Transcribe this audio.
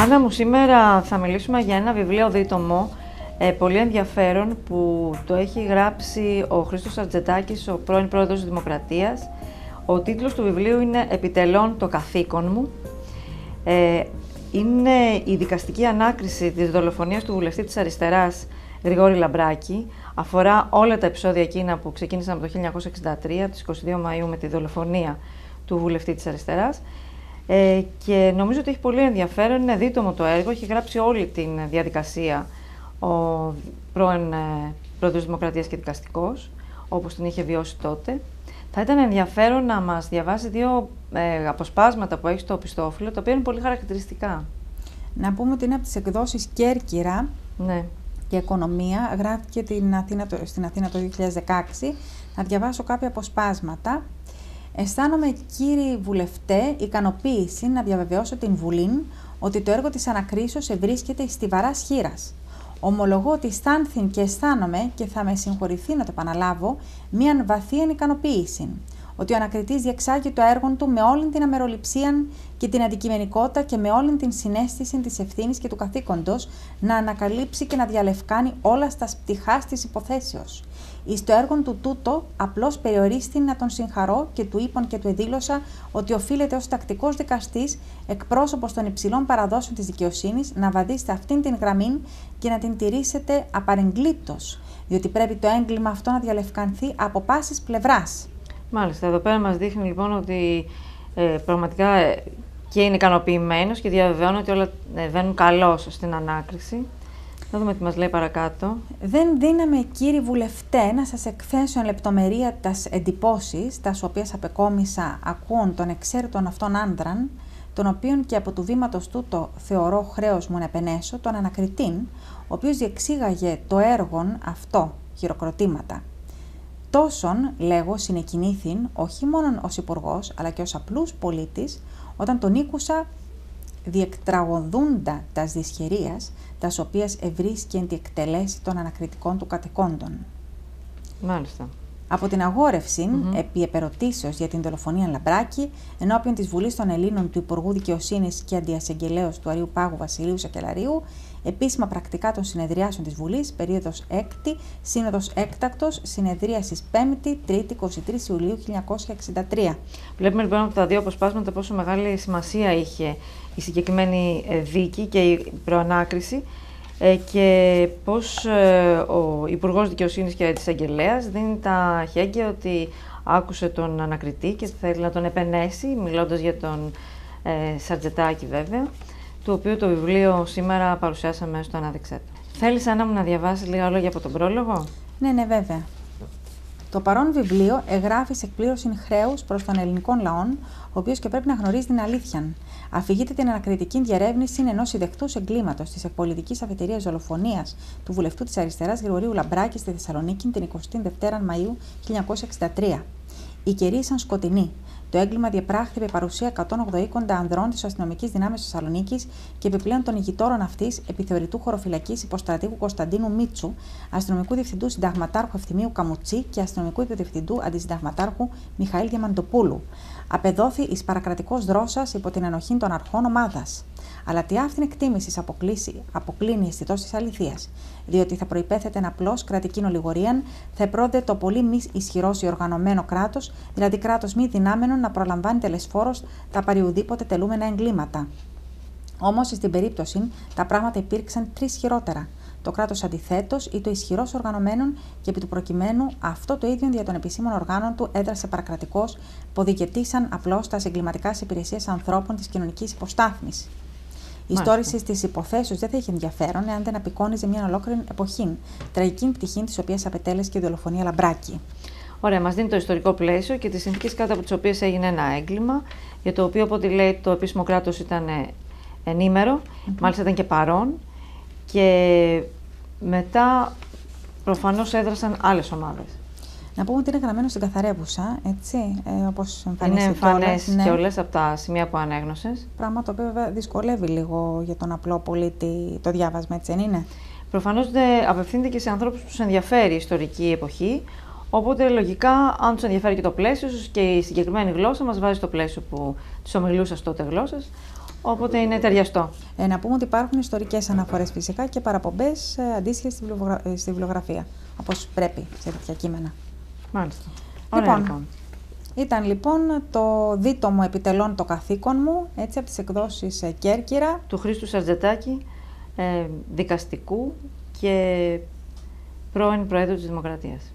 Άννα μου, σήμερα θα μιλήσουμε για ένα βιβλίο δίτομο ε, πολύ ενδιαφέρον που το έχει γράψει ο Χρήστος Αρτζετάκης, ο πρώην πρόεδρος της Δημοκρατίας. Ο τίτλος του βιβλίου είναι «Επιτελών το καθήκον μου». Ε, είναι η δικαστική ανάκριση της δολοφονίας του βουλευτή της Αριστεράς Γρηγόρη Λαμπράκη. Αφορά όλα τα επεισόδια εκείνα που ξεκίνησαν από το 1963, τις 22 Μαΐου με τη δολοφονία του βουλευτή της Αριστεράς. Ε, και νομίζω ότι έχει πολύ ενδιαφέρον, είναι δίτομο το έργο, έχει γράψει όλη τη διαδικασία ο πρώην ε, πρόεδρος Δημοκρατίας και δικαστικός, όπως την είχε βιώσει τότε. Θα ήταν ενδιαφέρον να μας διαβάσει δύο ε, αποσπάσματα που έχει στο πιστόφυλλο, τα οποία είναι πολύ χαρακτηριστικά. Να πούμε ότι είναι από τις εκδόσεις Κέρκυρα ναι. και Οικονομία, γράφτηκε την Αθήνα, στην Αθήνα το 2016. Να διαβάσω κάποια αποσπάσματα. Αισθάνομαι, κύριοι βουλευτέ, ικανοποίηση να διαβεβαιώσω την Βουλή ότι το έργο της ανακρίσεως ευρίσκεται στη βαρά χείρας. Ομολογώ ότι αισθάνθην και αισθάνομαι και θα με συγχωρηθεί να το επαναλάβω μίαν βαθία ικανοποίηση ότι ο ανακριτής διεξάγει το έργο του με όλη την αμεροληψία και την αντικειμενικότητα και με όλη την συνέστηση της ευθύνης και του καθήκοντος να ανακαλύψει και να διαλευκάνει όλα στα πτυχά της υποθέσεως. Εις το έργο του τούτο, απλώς περιορίστη να τον συγχαρώ και του είπαν και του εδήλωσα ότι οφείλεται ως τακτικός δικαστής, εκπρόσωπος των υψηλών παραδόσεων της δικαιοσύνης, να βαδίσετε αυτήν την γραμμή και να την τηρήσετε απαρεγκλήτως, διότι πρέπει το έγκλημα αυτό να διαλευκανθεί από πάσης πλευράς. Μάλιστα, εδώ πέρα μας δείχνει λοιπόν ότι ε, πραγματικά ε, και είναι ικανοποιημένος και διαβεβαιώνει ότι όλα ε, βαίνουν καλώς στην ανάκριση. Να δούμε τι μας λέει παρακάτω. Δεν δίναμε, κύριοι βουλευτέ, να σας εκθέσω εν λεπτομερία τας εντυπώσεις, τας οποία απεκόμισα ακούν των εξαίρετων αυτών άνδραν, τον οποίον και από του βήματος τούτο θεωρώ χρέος μου να επενέσω, τον ανακριτήν, ο οποίος διεξήγαγε το έργον αυτό, χειροκροτήματα. Τόσον, λέγω, συνεκινήθην όχι μόνο ως υπουργός, αλλά και ως απλούς πολίτης, όταν τον ήκουσα διεκτραγωδούντα τας δυσχερίας, τας οποίας ευρίσκει εν τη εκτελέση των ανακριτικών του κατοικώντων. Μάλιστα. Από την αγόρευση, mm-hmm. επί επερωτήσεως για την δολοφονία Λαμπράκη, ενώπιον της Βουλής των Ελλήνων του Υπουργού Δικαιοσύνης και Αντιασεγγελέως του Αρίου Πάγου Βασιλείου Σακελαρίου, Επίσημα πρακτικά των συνεδριάσεων της Βουλής, περίοδος 6η, σύνοδος έκτακτος, συνεδρίασης 5η, 3η, 23 Ιουλίου 1963. Βλέπουμε λοιπόν από τα δύο αποσπάσματα πόσο μεγάλη σημασία είχε η συγκεκριμένη ε, δίκη και η προανάκριση ε, και πώς ε, ο Υπουργός Δικαιοσύνης και της Αγγελέας δίνει τα χέγγια ότι άκουσε τον ανακριτή και θέλει να τον επενέσει, μιλώντας για τον ε, Σαρτζετάκη βέβαια το οποίο το βιβλίο σήμερα παρουσιάσαμε στο ανάδειξέ Θέλεις, Άννα μου, να διαβάσεις λίγα λόγια από τον πρόλογο; Ναι, ναι, βέβαια. Το παρόν βιβλίο εγγράφει σε εκπλήρωση χρέους προς τον ελληνικό λαό, ο οποίος και πρέπει να γνωρίζει την αλήθεια. Αφηγείται την ανακριτική διερεύνηση ενός ιδεχτού εγκλήματος της εκπολιτικής αφετηρίας δολοφονίας του βουλευτού της Αριστεράς Γρηγορίου Λαμπράκη στη Θεσσαλονίκη την 22η Μαου 1963. Οι καιροί ήσαν σκοτεινοί. Το έγκλημα διαπράχθη με παρουσία 180 ανδρών της αστυνομικής δυνάμει Θεσσαλονίκης και επιπλέον των ηγητόρων αυτής επιθεωρητού χωροφυλακής υποστρατήγου Κωνσταντίνου Μίτσου, αστυνομικού διευθυντού συνταγματάρχου Ευθυμίου Καμουτσί και αστυνομικού υποδιευθυντού αντισυνταγματάρχου Μιχαήλ Διαμαντοπούλου. Απεδόθη εις παρακρατικός δρόσας υπό την ενοχή των αρχών ομάδας αλλά τι αυτήν εκτίμησης αποκλίνει αισθητός της αληθείας, διότι θα προπέθεται ένα απλώ κρατική ολιγορία, θα επρόδε το πολύ μη ισχυρός ή οργανωμένο κράτος, δηλαδή κράτος μη δυνάμενο να προλαμβάνει τελεσφόρος τα παριουδήποτε τελούμενα εγκλήματα. Όμως στην περίπτωση τα πράγματα υπήρξαν τρεις χειρότερα. Το κράτος αντιθέτως ή το ισχυρός οργανωμένο και επί του προκειμένου αυτό το ίδιο δια των επισήμων οργάνων του έδρασε παρακρατικός που οδηγετήσαν απλώς τα εγκληματικά υπηρεσίες ανθρώπων της κοινωνικής υποστάθμισης. Η ιστόρηση τη υποθέσεω δεν θα είχε ενδιαφέρον εάν δεν απεικόνιζε μια ολόκληρη εποχή, τραγική πτυχή της οποίας απετέλεσε και η δολοφονία Λαμπράκη. Ωραία, μας δίνει το ιστορικό πλαίσιο και τις συνθήκες κάτω από τις οποίες έγινε ένα έγκλημα, για το οποίο, όπως λέει, το επίσημο κράτος ήταν ενήμερο, μάλιστα ήταν και παρόν. Και μετά προφανώς έδρασαν άλλες ομάδες. Να πούμε ότι είναι γραμμένο στην καθαρέβουσα, έτσι, ε, όπως εμφανίζεται. Είναι εμφανές ναι. και όλες από τα σημεία που ανέγνωσες. Πράγμα το οποίο βέβαια δυσκολεύει λίγο για τον απλό πολίτη το διάβασμα, έτσι δεν είναι; Προφανώς απευθύνεται και σε ανθρώπους που τους ενδιαφέρει η ιστορική εποχή. Οπότε λογικά, αν τους ενδιαφέρει και το πλαίσιο, και η συγκεκριμένη γλώσσα μας βάζει στο πλαίσιο που τη ομιλούσα τότε γλώσσα. Οπότε είναι ταιριαστό. Ε, να πούμε ότι υπάρχουν ιστορικές αναφορές φυσικά και παραπομπές ε, αντίστοιχες στη, βιβλιογρα... ε, στη βιβλιογραφία, όπως πρέπει σε τέτοια κείμενα. Μάλιστα. Ωραία, Λοιπόν, λοιπόν. Ήταν λοιπόν το δίτομο επιτελών το καθήκον μου, έτσι από τις εκδόσεις ε, Κέρκυρα. Του Χρήστου Σαρτζετάκη, ε, δικαστικού και πρώην Προέδρου της Δημοκρατίας.